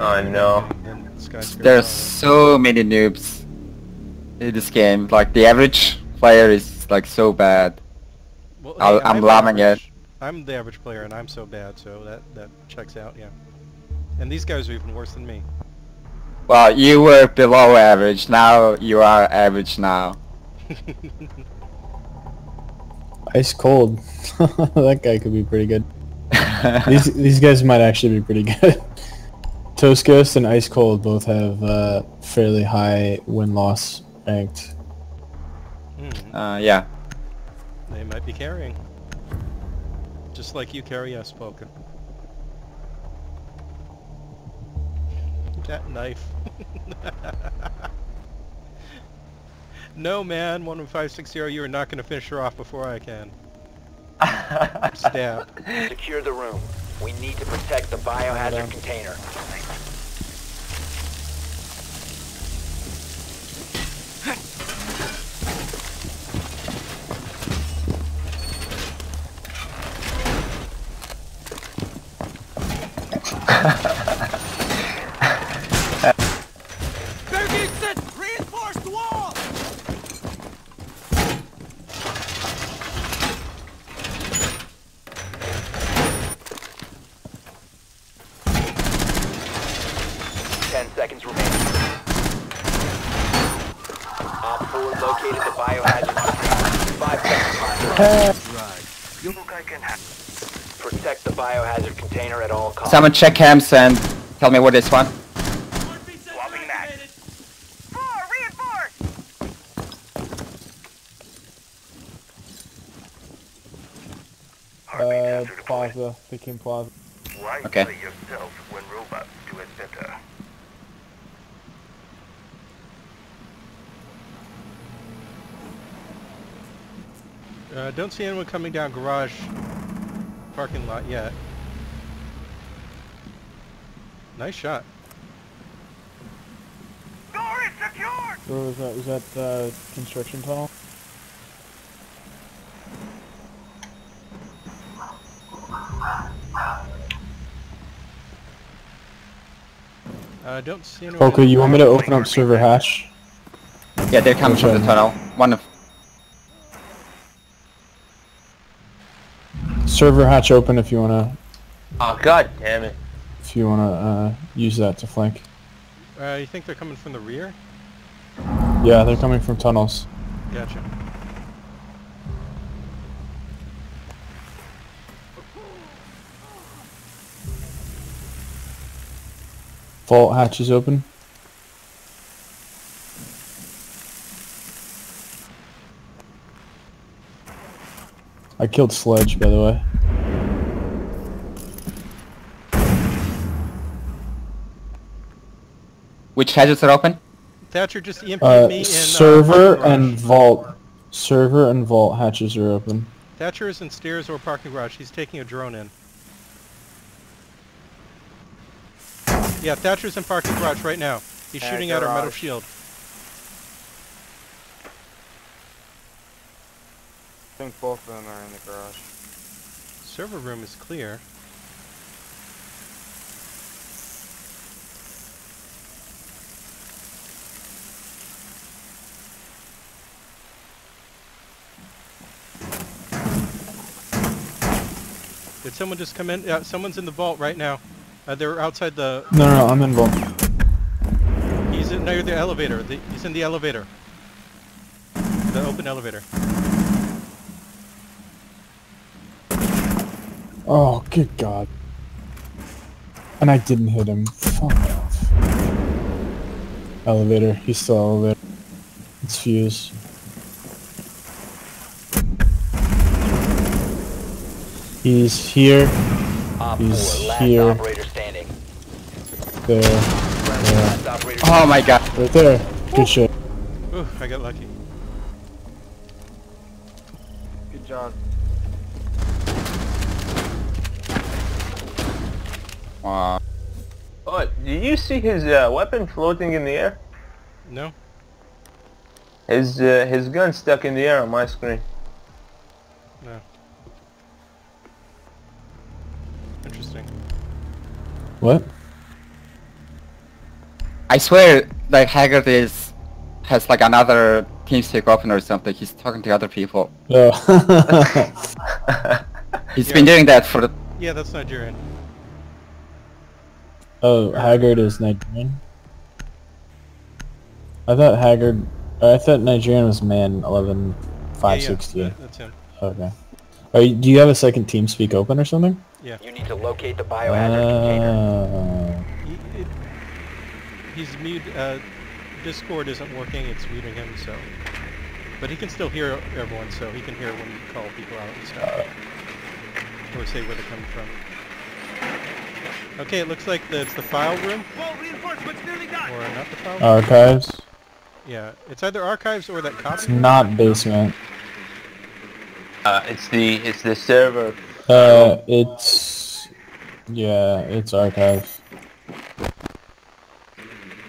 Oh no. And then Skyscraper There's so many noobs in this game. Like the average player is like so bad. Well, I'll- hey, I'm I'm loving it. I'm the average player, and I'm so bad, so that that checks out. Yeah. And these guys are even worse than me. Well, you were below average. Now you are average now. Ice cold. that guy could be pretty good. These these guys might actually be pretty good. Toast Ghost and Ice Cold both have uh, fairly high win loss ranked. Hmm, uh, yeah. they might be carrying. Just like you carry us, Spoken. That knife. no, man. 11560, you are not going to finish her off before I can. Stab. Secure the room. We need to protect the biohazard container. Ten seconds remaining. Op 4 located the biohazard container. Five seconds left. Protect the biohazard container at all costs. Someone check cams and tell me what is one. Swapping. Uh, Plaza. Became Plaza. Okay. yourself when robots do it better. Uh, don't see anyone coming down garage parking lot yet. Nice shot. Where was that? Was that uh, construction tunnel? Uh, don't see anyone. Poker, you want me to open up server hatch? Yeah, they're coming Which from the tunnel. One of Server hatch open if you wanna oh god damn it. if you wanna uh, use that to flank. Uh, you think they're coming from the rear? Yeah, they're coming from tunnels. Gotcha. Vault hatch is open. I killed Sledge, by the way. which hatches are open? Thatcher just EMP'd Uh, me in uh, server parking and vault. Server and vault hatches are open. Thatcher is in stairs or parking garage. He's taking a drone in. Yeah, Thatcher's in parking garage right now. He's Uh, shooting at our metal shield. Think both of them are in the garage. Server room is clear. Did someone just come in? Yeah, someone's in the vault right now. Uh, they're outside the. No, no, I'm in vault. He's in near the elevator. The, he's in the elevator. The open elevator. Oh, good god. And I didn't hit him. Fuck off. Elevator. He's still elevator. It's fuse. He's here, Op He's 4, here. operator standing. there, Friendly Yeah. last operator Oh my god. right there. Good shit. Ooh, I got lucky. Good job. Uh, Oh, did you see his uh, weapon floating in the air? No? His uh, his gun stuck in the air on my screen. No. Interesting. What? I swear, like Haggard is has like another TeamSpeak open or something. He's talking to other people. Oh. He's Yeah. been doing that for the Yeah, that's Nigerian. Oh, Haggard is Nigerian. I thought Haggard. I thought Nigerian was man eleven five yeah, yeah, that's him. Okay. Are you, do you have a second team speak open or something? Yeah. You need to locate the biohazard container. Uh, He, it, he's mute. Uh, Discord isn't working. It's muting him. So, but he can still hear everyone. So he can hear when you call people out and stuff, or say where they're coming from. Okay, it looks like the, it's the file room. Or not the file. room? archives. Yeah, it's either archives or that copy. It's not basement. Uh, it's the it's the server. Uh, it's yeah, it's archive.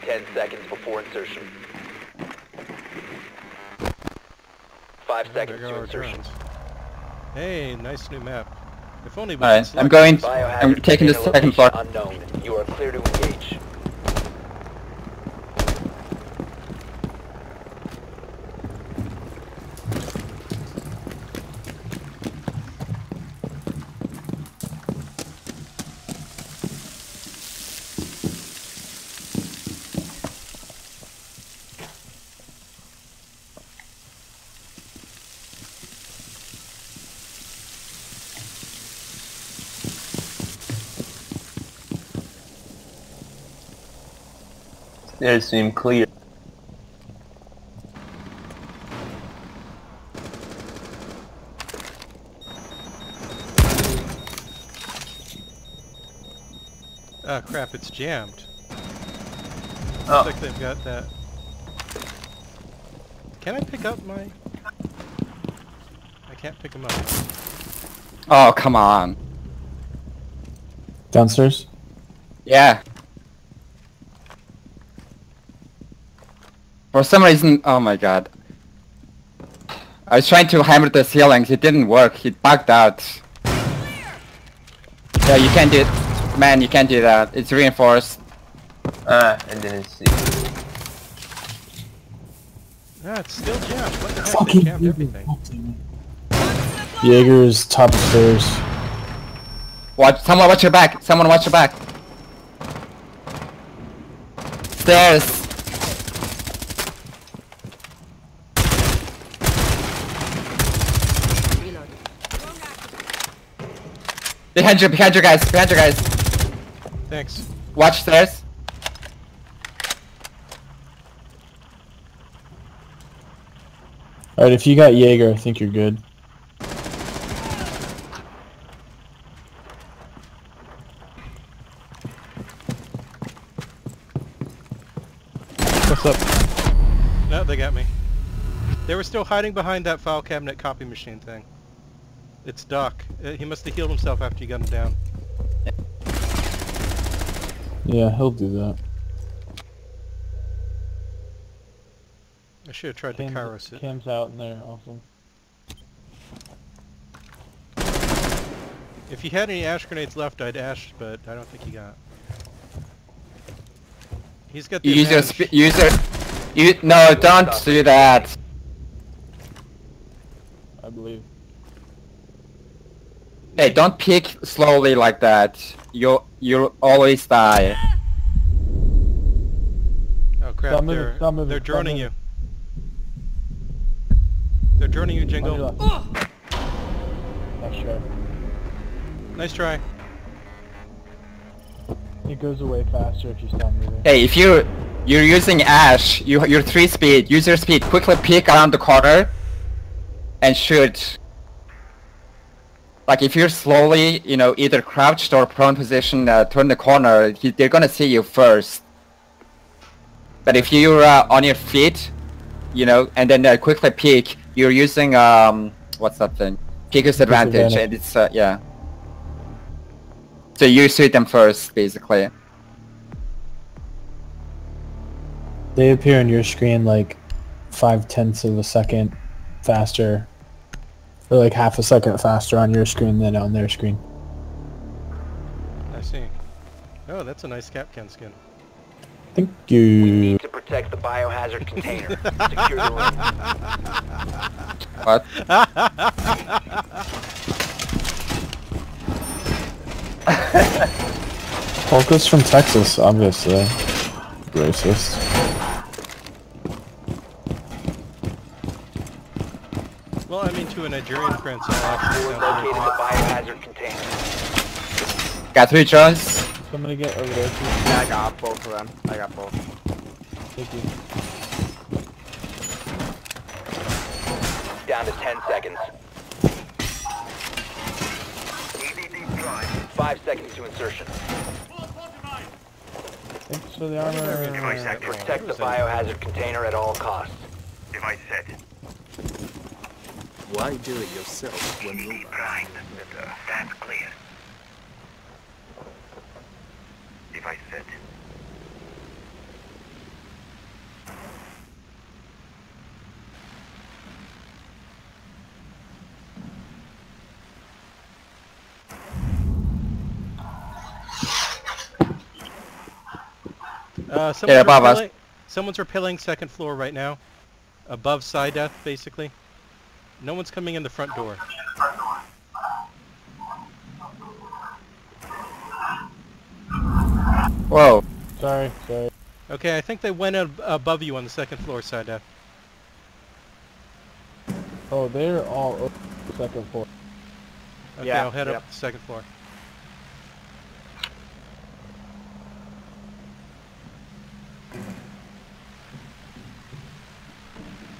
Ten seconds before insertion. Five seconds go to insertion. drones. Hey, nice new map. If only we Alright, I'm going. I'm taking the second floor. Unknown. You are clear to engage. Stairs seem clear. Ah, crap! It's jammed. Oh, Looks like they've got that. Can I pick up my? I can't pick them up. Oh come on. Downstairs. Yeah. For some reason, oh my god. I was trying to hammer the ceilings, it didn't work, it bugged out. Yeah, you can't do it. Man, you can't do that. It's reinforced. ah, I didn't see. Ah, it's still jammed. What the heck? They Fucking jammed everything. Jaeger's top of stairs. Watch, someone watch your back. Someone watch your back. Stairs. Behind you, behind you guys, behind you guys. Thanks. Watch stairs. Alright, if you got Jaeger, I think you're good. What's up? No, they got me. They were still hiding behind that file cabinet copy machine thing. It's Doc. Uh, he must have healed himself after you got him down. Yeah, he'll do that. I should have tried to Kairos it. Cam's out in there, awesome. If he had any ash grenades left, I'd ash, but I don't think you got. He's got the Use your advantage. use your you no don't do that. I believe. Hey, don't peek slowly like that. You'll you'll always die. Oh crap! Stop they're stop moving, they're stop droning you. They're droning you, Jingle. left. Nice try. Nice try. It goes away faster if you stop moving. Hey, if you you're using Ash, you you're three speed. Use your speed. Quickly peek around the corner, and shoot. Like if you're slowly, you know, either crouched or prone position, uh, turn the corner, he, they're gonna see you first. But if you're uh, on your feet, you know, and then uh, quickly peek, you're using um, what's that thing? Peeker's advantage, advantage. and it's uh, yeah. So you shoot them first, basically. They appear on your screen like five tenths of a second faster. Or like half a second faster on your screen than on their screen. I see. Oh, that's a nice Capcan skin. Thank We you. need to protect the biohazard container. Secure the room. What? Polka's from Texas, obviously. Racist. Well, I mean, to a Nigerian prince, I'll actually Four sound located very the biohazard container. Got three drones. Somebody get over there, please. Yeah, I got both of them. I got both. Thank you. Down to 10 seconds. Easy deep drive. Five seconds to insertion. Thanks for the armor. Device active. Protect the biohazard container at all costs. Device set. Why do it yourself when Deep blind. Center. That's clear. Device set. Uh, someone's, Yeah, above us. repelling, someone's repelling second floor right now. Above side death, basically. No one's coming in the front door. Whoa. Sorry, sorry. Okay, I think they went ab- above you on the second floor side death. Oh, they're all over the second floor. Okay, Yeah, I'll head yep. up the second floor.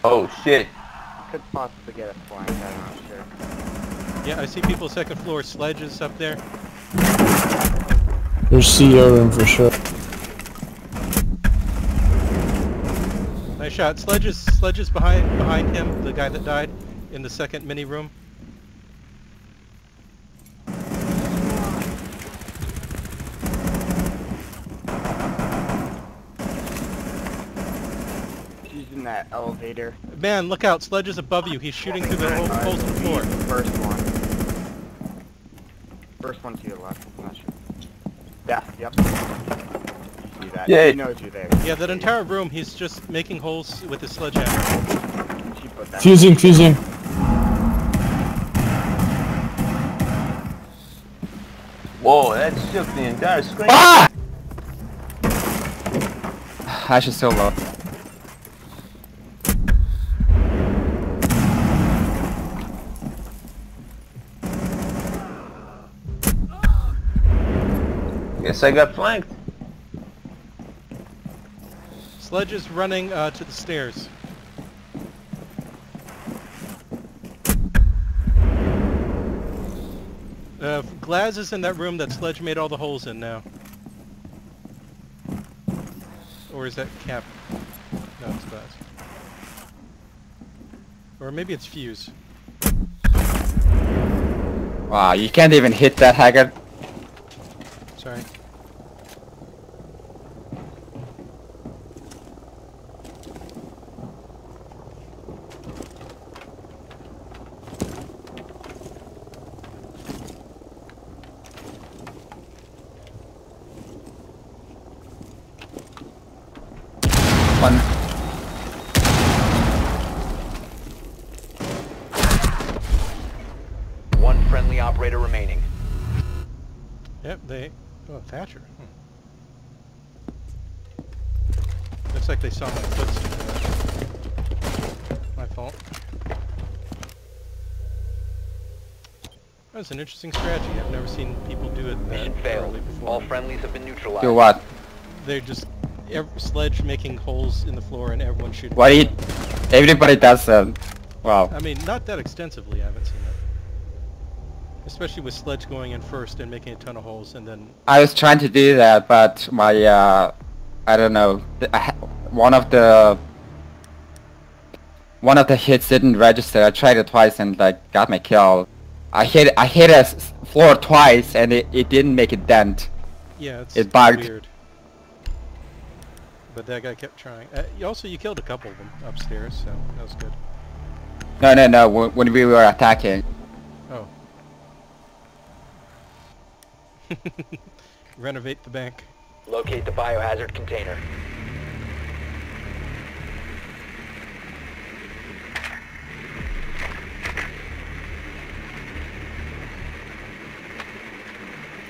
Oh shit. Could possibly get a flank, I'm not sure. Yeah, I see people second floor. Sledges up there. There's CEO room for sure. Nice shot. Sledges, sledges behind behind him. The guy that died in the second mini room. In that elevator. Man, look out! Sledge is above you. He's shooting through the hole- holes in the floor. First one. First one to your left. I'm not sure. Yeah, yep. You see that. Yeah. He knows you're there. Yeah, that entire room. He's just making holes with his sledgehammer. She put Fusing, fusing. Whoa, that shook the entire screen. Ah! I should so low. Guess I got flanked. Sledge is running uh, to the stairs. Uh, Glaz is in that room that Sledge made all the holes in now. Or is that Cap? No, it's Glaz. Or maybe it's Fuse. Wow, you can't even hit that Haggard. Sorry. One. One friendly operator remaining. Yep, they... Oh, Thatcher. Hmm. Looks like they saw my footsteps. My fault. That's an interesting strategy. I've never seen people do it that Mission failed. before. All friendlies have been neutralized. Do what? They're just ev- sledge making holes in the floor and everyone shooting. Why you... Everybody does that. Wow. I mean, not that extensively. I haven't seen it. Especially with sledge going in first and making a ton of holes, and then I was trying to do that, but my, uh, I don't know, the- I ha- one of the, one of the hits didn't register. I tried it twice and like got my kill. I hit, I hit a floor twice and it, it didn't make a dent. yeah, it's It bugged. weird. But that guy kept trying. Uh, also, you killed a couple of them upstairs, so that was good. No, no, no, when, when we were attacking. Oh. Renovate the bank. Locate the biohazard container.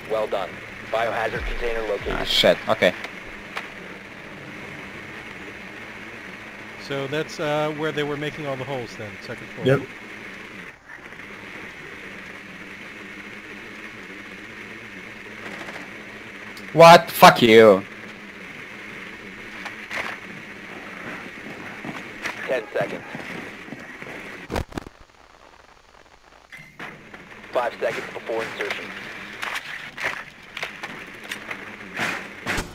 Well done. Biohazard container located. Ah, shit. Okay. So that's uh, where they were making all the holes then, second floor. Yep. What? Fuck you. Ten seconds. Five seconds before insertion.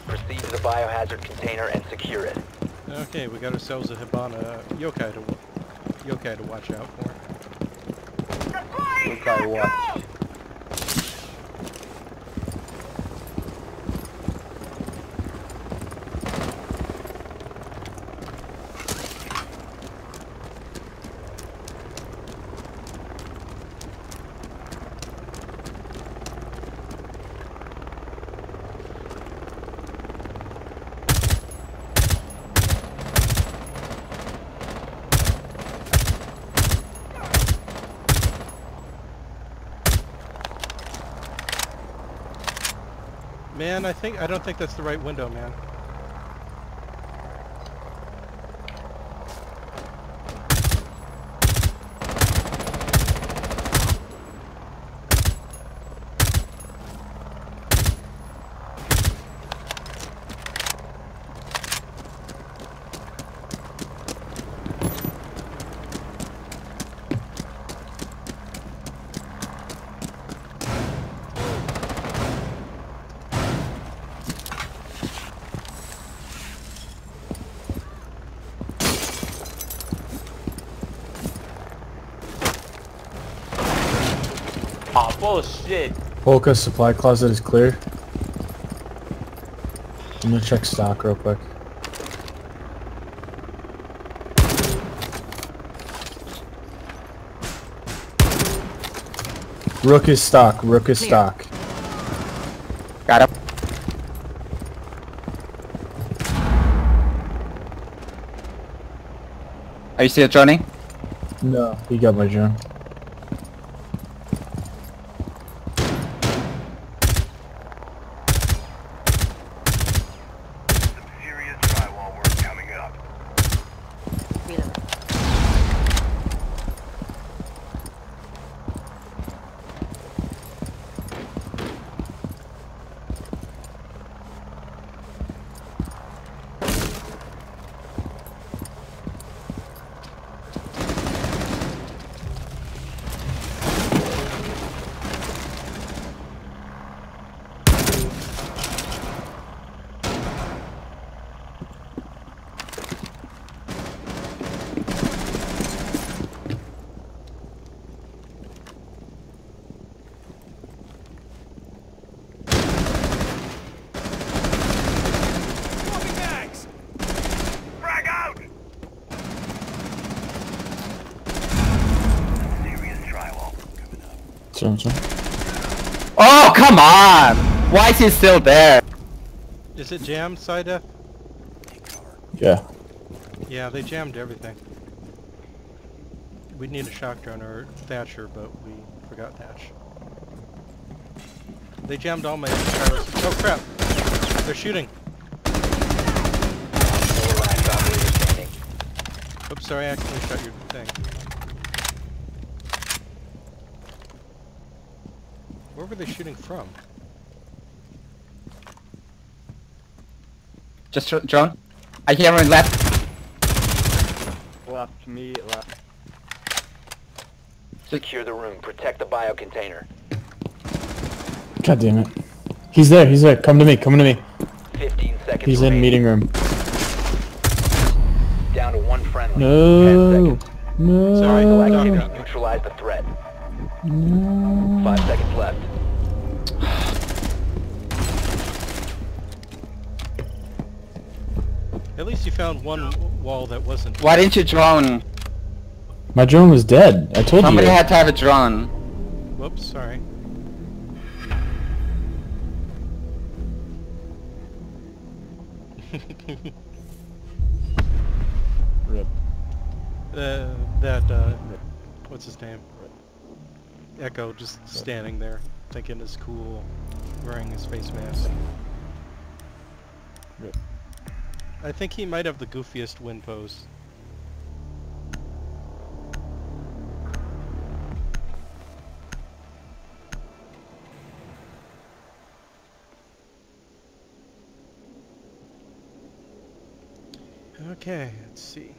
Proceed to the biohazard container and secure it. Okay, we got ourselves a Hibana yokai to yokai to watch out for. Yokai watch. Man, I think I don't think that's the right window, man. Bullshit. Polka supply closet is clear. I'm gonna check stock real quick. Rook is stock. Rook is stock. Got him. Are you still joining? No, he got my drone. Some serious drywall work coming up. Frag out! Serious drywall coming up. Sorry, sorry. Oh, come on! Why is he still there? Is it jammed, side F? Yeah. Yeah, they jammed everything. We need a shock drone or Thatcher, but we forgot Thatch. They jammed all my towers. Oh crap! They're shooting. Four last operator standing. Oops, sorry, I accidentally shot your thing. Where were they shooting from? Just dr- drone. I hear him left. Left, me, left. Secure the room. Protect the bio container. God damn it. He's there. He's there. Come to me. Come to me. 15 seconds He's in remaining. meeting room. Down to one friendly. 10 No. seconds. No. Sorry, Select no. activity. Neutralize the threat. No. Five seconds left. At least you found one wall that wasn't. Why didn't you drone? My drone was dead. I told Somebody you. Somebody had to have a drone. Whoops, sorry. Rip. Uh, that, uh, what's his name? Echo just standing there, thinking it's cool, wearing his face mask. Rip. I think he might have the goofiest win pose. Okay, let's see.